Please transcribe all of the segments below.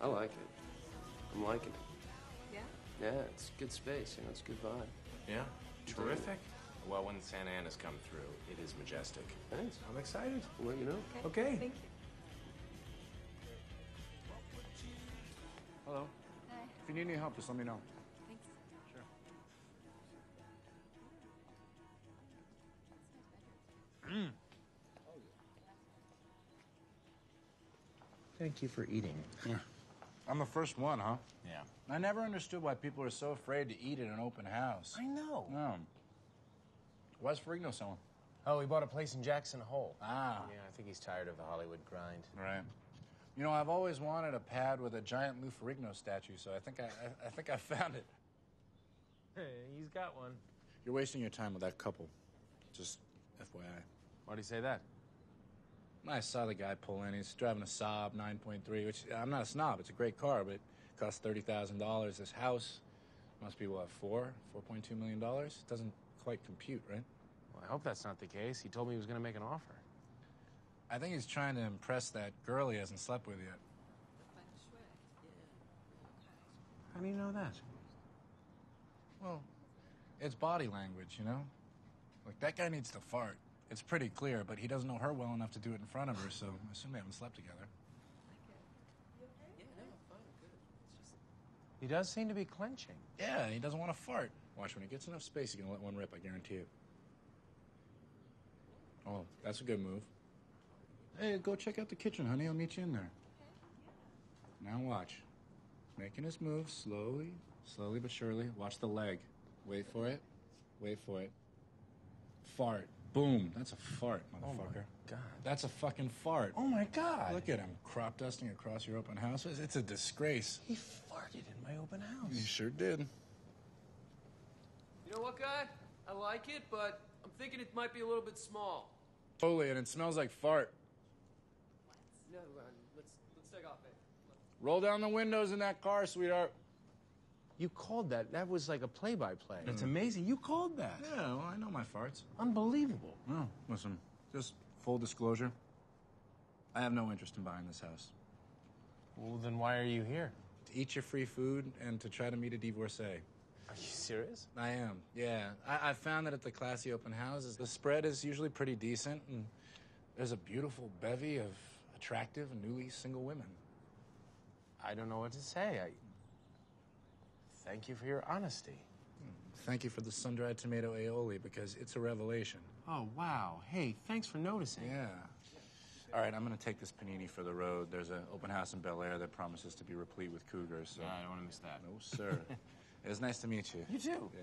I like it. I'm liking it. Yeah? Yeah, it's good space. You know, it's good vibe. Yeah, terrific. Well, when Santa Ana's come through, it is majestic. Thanks. I'm excited. I'll let you know. Okay. Thank you. Hello. Hi. If you need any help, just let me know. Thanks. Sure. Mm. Thank you for eating. I'm the first one, huh? Yeah. I never understood why people are so afraid to eat at an open house. I know. No. Why's Ferrigno selling? Oh, he bought a place in Jackson Hole. Ah. Yeah, I think he's tired of the Hollywood grind. Right. You know, I've always wanted a pad with a giant Lou Ferrigno statue, so I think I, I, I think I found it. Hey, he's got one. You're wasting your time with that couple. Just FYI. Why'd he say that? I saw the guy pull in. He's driving a Saab 9.3, which uh, I'm not a snob. It's a great car, but it costs thirty thousand dollars. This house must be what four, four point two million dollars. Doesn't quite compute, right? Well, I hope that's not the case. He told me he was going to make an offer. I think he's trying to impress that girl he hasn't slept with yet. How do you know that? Well, it's body language, you know. Like that guy needs to fart. It's pretty clear, but he doesn't know her well enough to do it in front of her, so I assume they haven't slept together. He does seem to be clenching. Yeah, he doesn't want to fart. Watch, when he gets enough space, he's gonna let one rip, I guarantee you. Oh, that's a good move. Hey, go check out the kitchen, honey. I'll meet you in there. Now watch. Making his move slowly, slowly but surely. Watch the leg. Wait for it. Wait for it. Fart. Boom. That's a fart, oh motherfucker. God. That's a fucking fart. Oh my God. Look at him crop dusting across your open house. It's it's a disgrace. He farted in my open house. You sure did. You know what, guy? I like it, but I'm thinking it might be a little bit small. Totally, and it smells like fart. No, Ron, let's let's take off, babe. Roll down the windows in that car, sweetheart. You called that. That was like a play-by-play. It's amazing. You called that. Yeah, well, I know my farts. Unbelievable. No, listen, just full disclosure. I have no interest in buying this house. Well, then why are you here? To eat your free food and to try to meet a divorcee. Are you serious? I am, yeah. I, I found that at the classy open houses, the spread is usually pretty decent, and there's a beautiful bevy of attractive, newly single women. I don't know what to say. I thank you for your honesty. Thank you for the sun-dried tomato aioli because it's a revelation. Oh wow. Hey, thanks for noticing. Yeah. All right, I'm going to take this panini for the road. There's an open house in Bel Air that promises to be replete with cougars. So. Yeah, I don't want to miss that. No, sir. it was nice to meet you. You too. Yeah.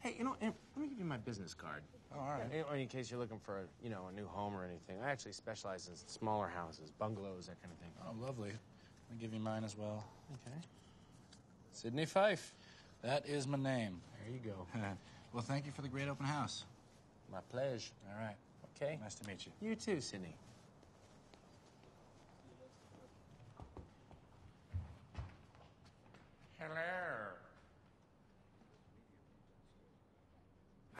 Hey, you know, let me give you my business card. Oh, all right. In, in case you're looking for, a, you know, a new home or anything. I actually specialize in smaller houses, bungalows, that kind of thing. Oh, lovely. I'll give you mine as well. Okay. Sydney Fife. That is my name. There you go. well, thank you for the great open house. My pleasure. All right. Okay. Nice to meet you. You too, Sydney. Hello.